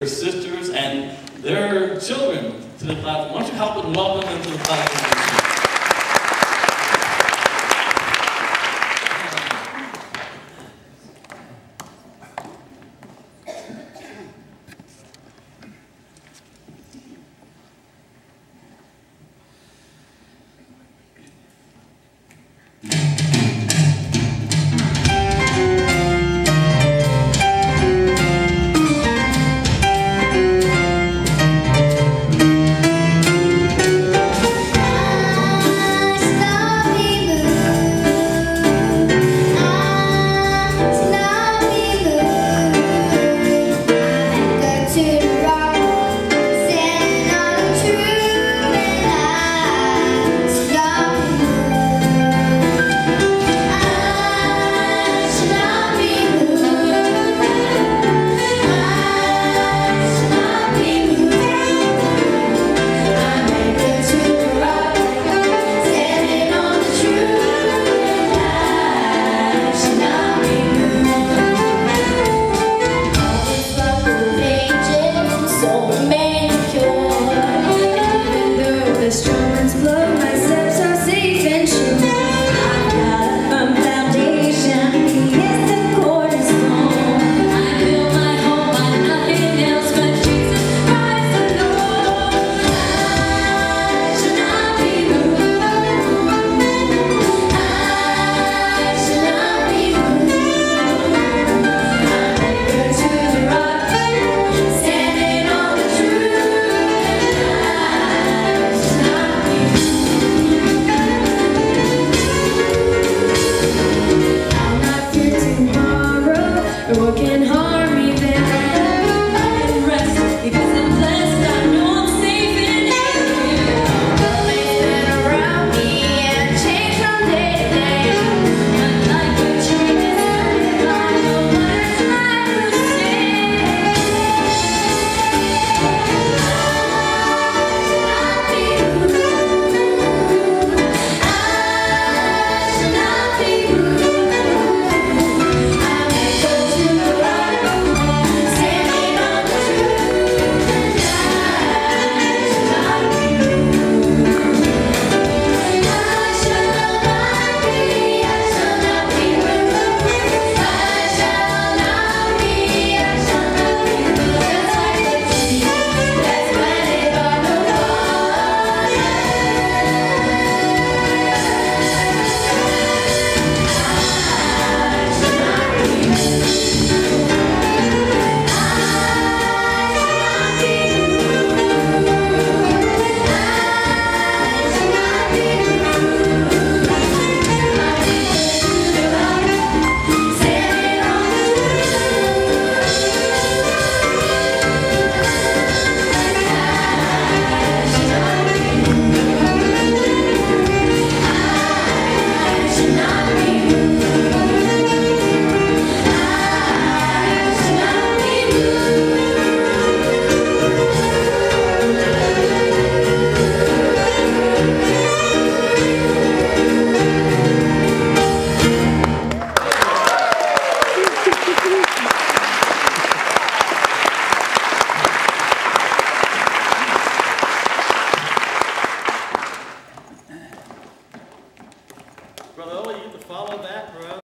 their sisters, and their children to the platform. Why don't you help and welcome them to the platform?